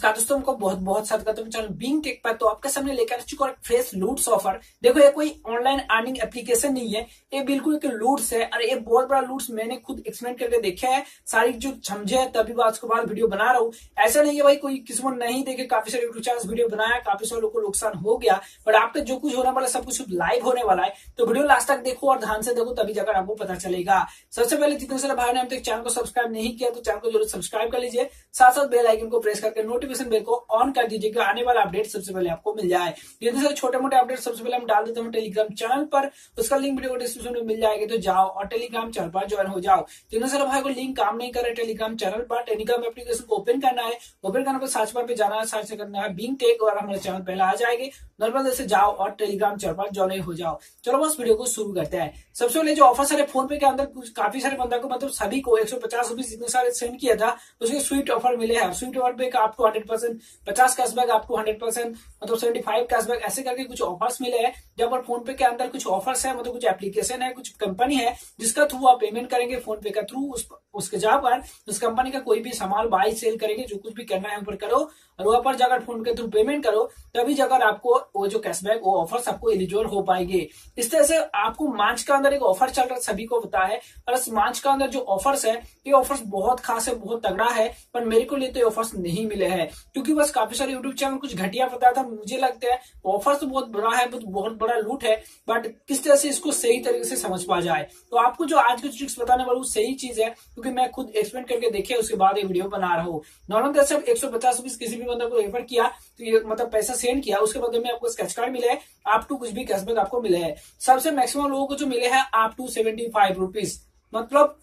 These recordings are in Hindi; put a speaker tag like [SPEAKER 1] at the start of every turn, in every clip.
[SPEAKER 1] नमस्कार दोस्तों को बहुत बहुत स्वागत करता हूँ चैनल बिंग टेक पर तो आपके सामने लेकर चुका फ्रेश लूट्स ऑफ़र देखो, ये कोई ऑनलाइन अर्निंग एप्लीकेशन नहीं है। ये बिल्कुल एक लूट्स है और ये बहुत बड़ा लूट्स मैंने खुद एक्सपेरिमेंट करके देखा है। सारी जो समझे है, तभी आज के बाद वीडियो बना रहा हूँ। ऐसा नहीं है भाई कोई किसी को नहीं देखे, काफ़ी सारे यूट्यूब चैनल वीडियो बनाया, काफ़ी सारे लोगों को नुकसान हो गया बट आपका जो कुछ होने वाला सब कुछ लाइव होने वाला है। तो वीडियो लास्ट तक देखो और ध्यान से देखो, तभी जाकर आपको पता चलेगा। सबसे पहले जितने सारे भाई ने हम तक चैनल को सब्सक्राइब नहीं किया तो चैनल को ज़रूर सब्सक्राइब कर लीजिए। साथ साथ बेल आइकन को प्रेस करके नोटिफिकेशन बेल को ऑन कर दीजिएगा आने वाला अपडेट सबसे पहले आपको मिल जाए। जितने सारे छोटे मोटे अपडेट सबसे पहले हम डाल देते हैं टेलीग्राम चैनल पर, उसका लिंक वीडियो डिस्क्रिप्शन में मिल जाएगी तो जाओ और टेलीग्राम चैनल पर ज्वाइन हो जाओ। जितने सारे भाई को लिंक काम नहीं कर रहे टेलीग्राम चैनल पर टेलीग्राम एप्लीकेशन को ओपन करना है ओपन करने पर सर्च पर जाना है सर्च करना है बिंग टेक और हमारे चैनल पहले आ जाएगी। नॉर्मल से जाओ और टेलीग्राम चैनल पर ज्वाइन हो जाओ। चलो बस वीडियो को शुरू करते हैं। सबसे पहले जो ऑफ़र सारे फ़ोन पे के अंदर काफ़ी सारे बंदा को मतलब सभी को एक सौ पचास जितने सारे सेंड किया था, उसके स्वीट ऑफ़र मिले हैं। स्वीट ऑफ़र पे आपको हंड्रेड परसेंट पचास कैशबैक आपको हंड्रेड परसेंट मतलब सेवेंटी फाइव कैशबैक ऐसे करके कुछ ऑफर्स मिले हैं। जब पर फ़ोन पे के अंदर कुछ ऑफर्स है मतलब कुछ एप्लीकेशन है कुछ कंपनी है जिसका थ्रू आप पेमेंट करेंगे फ़ोन पे का थ्रू उस, उसके जहाँ पर उस कंपनी का कोई भी सामान बाई सेल करेंगे जो कुछ भी करना है करो। और वहाँ पर जाकर फ़ोन के थ्रू पेमेंट करो तभी जाकर आपको वो जो कैशबैक वो ऑफर्स आपको एलिजिबल हो पाएँगे। इस तरह से आपको मार्च का अंदर एक ऑफ़र चल रहा है सभी को पता है। और इस मार्च का अंदर जो ऑफर्स है ये ऑफर्स बहुत खास है बहुत तगड़ा है पर मेरे को लिए तो ये ऑफर्स नहीं मिले हैं। क्योंकि बस काफ़ी सारे यूट्यूब चैनल कुछ घटिया बताया था, मुझे लगता है ऑफ़र तो बहुत बड़ा है, बहुत बड़ा लूट है बट किस तरह से इसको सही तरीके से समझ पा जाए। तो आपको जो आज की ट्रिक्स बताने वाला सही चीज़ है, क्योंकि मैं खुद एक्सप्लेन करके देखे उसके बाद ये वीडियो बना रहा हूँ। नॉर्मल तरह से एक सौ पचास किसी भी बंदा को रेफर किया तो ये मतलब पैसा सेंड किया, उसके बदले में आपको स्केच कार्ड मिले है, आप टू कुछ भी कैशबैक आपको मिले है। सबसे मैक्सिमम लोगों को जो मिले हैं, आप टू सेवेंटी फाइव रुपीज़ मतलब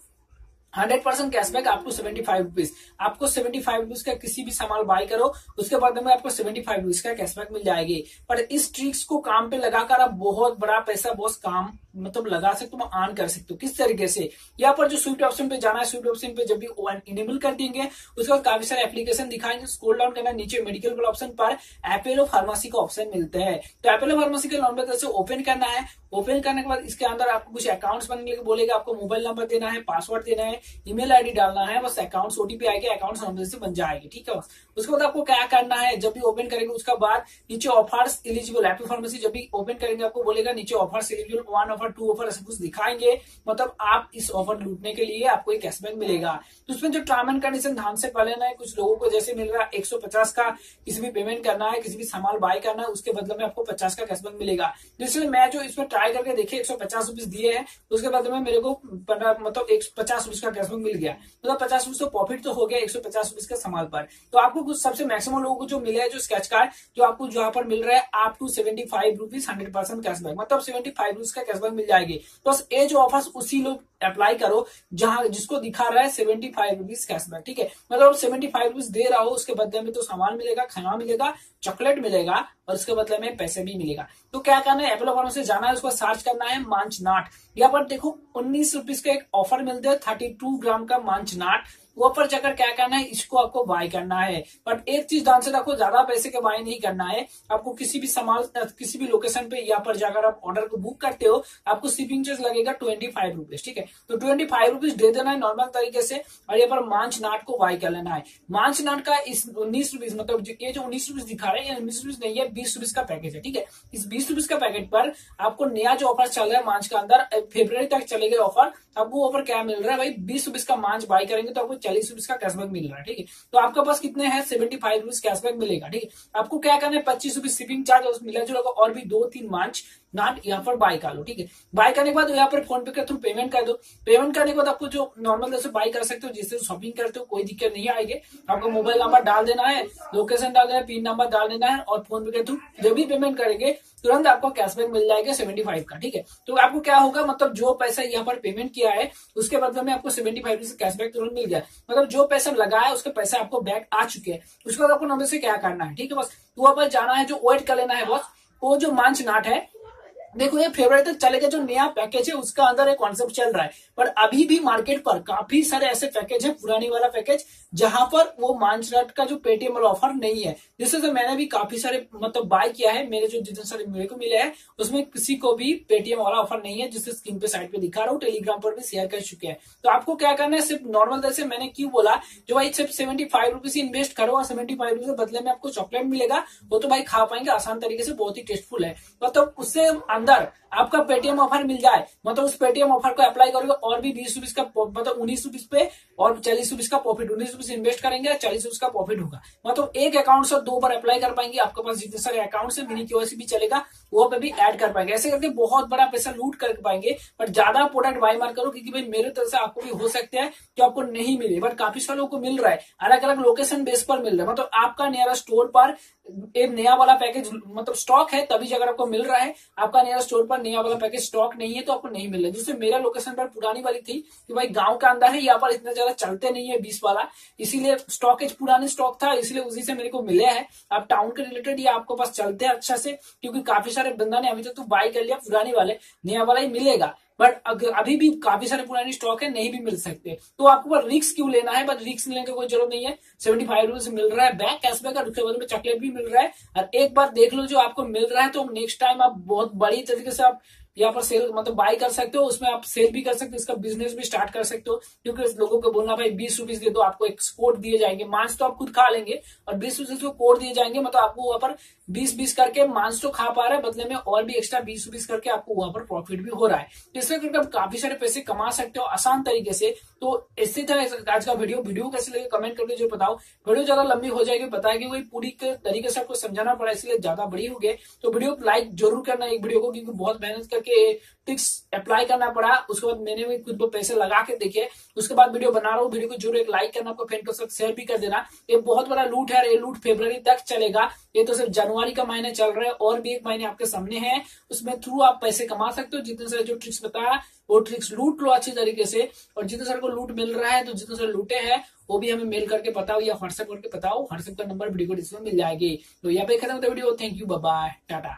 [SPEAKER 1] हंड्रेड परसेंट कैशबैक आपको सेवेंटी फाइव रुपीज़ आपको सेवेंटी फाइव रुपीज़ का किसी भी सामान बाय करो, उसके बाद में आपको सेवेंटी फाइव रुपीज़ का कैशबैक मिल जाएगी. पर इस ट्रिक्स को काम पे लगाकर आप बहुत बड़ा पैसा, बहुत काम मतलब लगा सकते हो ऑन कर सकते हो। किस तरीके से? यहाँ पर जो स्विफ्ट ऑप्शन पे जाना है स्विफ्ट ऑप्शन पे जब भी इनेबल कर देंगे, उसके बाद काफ़ी सारे एप्लीकेशन दिखाएँगे। स्कोल डाउन करना, नीचे मेडिकल वाला ऑप्शन पर एपेलो फार्मेसी का ऑप्शन मिलते हैं। तो एपेलो फार्मेसी के नॉर्मल से ओपन करना है? ओपन करने के बाद इसके अंदर आपको कुछ अकाउंट्स बनने के बोलेगा, आपको मोबाइल नंबर देना है पासवर्ड देना है ईमेल आईडी डालना है, बस अकाउंट ओटीपी आएगी अकाउंट नंबर से बन जाएगी, ठीक है उसके बाद आपको क्या करना है? जब भी ओपन करेंगे, उसका बाद नीचे ऑफर्स एलिजिबल एपी फार्मेसी जब भी ओपन करेंगे, आपको बोलेगा नीचे offers eligible one offer two offer ऐसा कुछ दिखाएँगे मतलब आप इस ऑफ़र लूटने के लिए आपको एक कैशबैक मिलेगा। तो उसमें जो टर्म एंड कंडीशन ध्यान से पढ़ लेना है, कुछ लोगों को जैसे मिल रहा है एक सौ पचास का, किसी भी पेमेंट करना है, किसी भी सामान बाय करना है, उसके बदले में आपको पचास का कैशबैक मिलेगा। तो इसलिए मैं जो इसमें ट्राई करके देखे एक पचास रुपीज़ दिए हैं उसके बदले में मेरे को मतलब एक पचास रुपीज़ का कैशबैक मिल गया। मतलब पचास रुपीज़ तो प्रॉफिट तो हो गया एक सौ पचास रुपीज़ का सामान पर। तो आपको कुछ सबसे मैक्सिमम लोगों को जो मिला जो स्केच कार्ड जो आपको जहाँ पर मिल रहा है आप two seventy five rupees hundred percent cashback मतलब सेवेंटी फाइव रुपीज़ का कैशबैक मिल जाएगी। तो ये जो ऑफ़र उसी लोग अप्लाई करो, जहाँ जिसको दिखा रहा है सेवेंटी फाइव रुपीज़ कैशबैक ठीक है? मतलब सेवेंटी फाइव रुपीज़ दे रहा हो, उसके बदले में तो सामान मिलेगा, खाना मिलेगा चॉकलेट मिलेगा, और उसके बदले में पैसे भी मिलेगा। तो क्या करना है? एप्पल फॉर्म से जाना है, उसको सर्च करना है मांच नाट यहाँ पर देखो, उन्नीस रुपीज़ का एक ऑफ़र मिलता है थर्टी ग्राम का मांच नाट वो पर जाकर क्या करना है, इसको आपको बाय करना है। बट एक चीज़ ध्यान से रखो, ज़्यादा पैसे के बाय नहीं करना है। आपको किसी भी सामान, किसी भी लोकेशन पे यहाँ पर जाकर आप ऑर्डर को बुक करते हो, आपको शिपिंग चार्ज लगेगा ट्वेंटी फाइव रुपीज़ ठीक है? तो ट्वेंटी फाइव रुपीज़ दे देना है नॉर्मल तरीके से और यहाँ पर मांच नाट को बाय कर लेना है। मांच नाट का इस उन्नीस रुपीज़ मतलब ये जो उन्नीस रुपीज़ दिखा रहे हैं उन्नीस रुपीज़ नहीं है, बीस रुपीज़ का पैकेज है, ठीक है? इस बीस रुपीज़ का पैकेट पर आपको नया जो ऑफ़र चल रहा है मांच के अंदर फेब्रवरी तक चलेगा ऑफ़र अब वो ऑफ़र क्या मिल रहा है भाई? बीस रुपीज़ का मांच बाय करेंगे तो आपको चालीस रुपीज़ का कैशबैक मिल रहा है, ठीक है? तो आपके पास कितने हैं? सेवेंटी फाइव रुपीज़ कैशबैक मिलेगा, ठीक है? आपको क्या करना है? पच्चीस रुपीज़ शिपिंग चार्ज मिला जुला और भी दो तीन मांच नाट यहाँ पर बाय कर लो, ठीक है? बाय करने के बाद यहाँ पर फ़ोन पे के थ्रू पेमेंट कर दो। पेमेंट करने के बाद आपको जो नॉर्मल जैसे बाय कर सकते हो, जिससे शॉपिंग करते हो, कोई दिक्कत नहीं आएगी। आपको मोबाइल नंबर डाल देना है लोकेशन डाल देना है पिन नंबर डाल देना है और फ़ोन पे के थ्रू जब भी पेमेंट करेंगे तुरंत आपको कैशबैक मिल जाएगा सेवेंटी फाइव का, ठीक है? तो आपको क्या होगा मतलब जो पैसा यहाँ पर पेमेंट किया है, उसके बदले में आपको सेवेंटी फाइव कैशबैक तुरंत मिल गया। मतलब जो पैसा लगाया उसके पैसे आपको बैक आ चुके हैं। उसके बाद आपको नंबर से क्या करना है, ठीक है बस? वहाँ पर जाना है जो वेट कर लेना है बस वो जो मांच नाट है देखो, ये फेब्रवरी तक चलेगा जो नया पैकेज है, उसका अंदर एक कॉन्सेप्ट चल रहा है। पर अभी भी मार्केट पर काफ़ी सारे ऐसे पैकेज है, पुरानी वाला पैकेज जहाँ पर वो मांच रट का जो पेटीएम वाला ऑफ़र नहीं है। जिससे से मैंने भी काफ़ी सारे मतलब बाय किया है, मेरे जो जितने सारे मेरे को मिले हैं, उसमें किसी को भी पेटीएम वाला ऑफ़र नहीं है जिससे स्क्रीन पे साइड पे दिखा रहा हूँ टेलीग्राम पर भी शेयर कर चुके हैं। तो आपको क्या करना है, सिर्फ़ नॉर्मल तरह से मैंने क्यों बोला, जो भाई सिर्फ़ सेवेंटी फाइव रुपीज़ इन्वेस्ट करो और सेवेंटी फाइव रुपीज़ बदले में आपको चॉकलेट मिलेगा, वो तो भाई खा पाएँगे, आसान तरीके से, बहुत ही टेस्टफुल है। मतलब उससे अंदर आपका पेटीएम ऑफ़र मिल जाए मतलब उस पेटीएम ऑफ़र को अप्लाई करोगे, और भी बीस रुपीज़ का मतलब उन्नीस रुपीज़ पे और चालीस रुपीज़ का प्रॉफिट उन्नीस रुपीज़ इन्वेस्ट करेंगे, चालीस रुपीज़ का प्रॉफिट होगा। मतलब एक अकाउंट से दो बार अप्लाई कर पाएँगे, आपके पास जितने सारे अकाउंट से मिनी केवासी भी चलेगा, वो पे भी एड कर पाएँगे। ऐसे करके बहुत बड़ा पैसा लूट कर पाएँगे बट ज़्यादा प्रोडक्ट बाय मार करो, क्योंकि भाई मेरे तरफ़ से आपको भी हो सकता है कि आपको नहीं मिले बट काफ़ी सारे लोगों को मिल रहा है। अलग अलग लोकेशन बेस पर मिल रहा है। मतलब आपका नियर स्टोर पर एक नया वाला पैकेज मतलब स्टॉक है, तभी अगर आपको मिल रहा है। आपका नया स्टोर पर नया वाला पैकेज स्टॉक नहीं है तो आपको नहीं मिल रहा जिससे मेरा लोकेशन पर पुरानी वाली थी कि भाई गाँव का अंदर है, यहाँ पर इतना ज़्यादा चलते नहीं है बीस वाला, इसीलिए स्टॉकेज पुराने स्टॉक था, इसलिए उसी से मेरे को मिले है। आप टाउन के रिलेटेड ये आपको पास चलते हैं अच्छा से, क्योंकि काफ़ी सारे बंदा ने अभी तक तो बाय कर लिया, पुरानी वाले, नया वाला ही मिलेगा। बट अभी भी काफ़ी सारे पुराने स्टॉक है, नहीं भी मिल सकते। तो आपको रिक्स क्यों लेना है? बट रिक्स लेने की कोई ज़रूरत नहीं है। सेवेंटी फाइव रुपीज़ मिल रहा है बैक कैशबैक और उसके बदले में चॉकलेट भी मिल रहा है। और एक बार देख लो जो आपको मिल रहा है तो नेक्स्ट टाइम आप बहुत बड़ी तरीके से आप यहाँ पर सेल मतलब बाय कर सकते हो, उसमें आप सेल भी कर सकते हो, इसका बिज़नेस भी स्टार्ट कर सकते हो, क्योंकि लोगों को बोलना, भाई, बीस रुपीज़ दे दो, आपको एक कोड दिए जाएँगे। मांस तो आप खुद खा लेंगे, और बीस रुपीज़ को कोड दिए जाएँगे मतलब आपको वहाँ पर बीस बीस करके मांस तो खा पा रहा है, बदले में और भी एक्स्ट्रा बीस रुपीज़ करके आपको वहाँ पर प्रॉफिट भी हो रहा है। इससे करके आप काफ़ी सारे पैसे कमा सकते हो आसान तरीके से तो इसी तरह आज का वीडियो वीडियो कैसे लगे कमेंट करके जो बताओ। वीडियो ज़्यादा लंबी हो जाएगी, बताएगी वही पूरी तरीके से आपको समझाना पड़ा, इसलिए ज़्यादा बड़ी हो गए तो वीडियो लाइक ज़रूर करना एक वीडियो को, क्योंकि बहुत मेहनत करके टिक्स अप्लाई करना पड़ा, उसके बाद मैंने भी खुद को पैसे लगा के देखे उसके बाद वीडियो बना रहा हूँ, वीडियो को ज़रूर एक लाइक करना आपको फ्रेंड के साथ शेयर भी कर देना। ये बहुत बड़ा लूट है, ये लूट फेब्रवरी तक चलेगा। ये तो सिर्फ़ जनवरी का महीने चल रहा है, और भी एक महीने आपके सामने है। उसमें थ्रू आप पैसे कमा सकते हो। जितने सारे जो ट्रिक्स बताया, वो ट्रिक्स लूट लो अच्छी तरीके से। और जितने सारे को लूट मिल रहा है तो जितने सारे लूटे हैं, वो भी हमें मेल करके बताओ या व्हाट्सएप करके बताओ। व्हाट्सएप का नंबर वीडियो को डिस्प्ले मिल जाएगी। तो यहाँ पे खत्म होता video thank you bye tata.